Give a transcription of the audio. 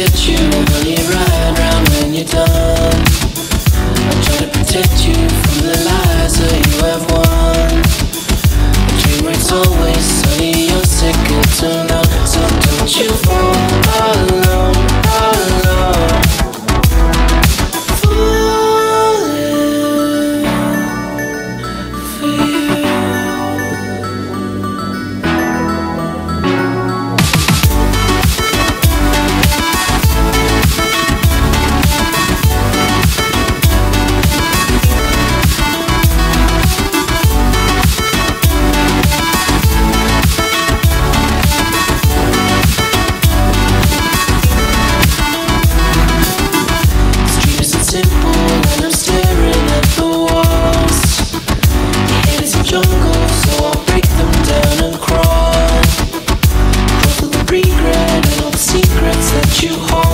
hit you when ride round when you're done. I'm trying to protect you from the lies that you have won. jungle, so I'll break them down and crawl. The regret and all the secrets that you hold.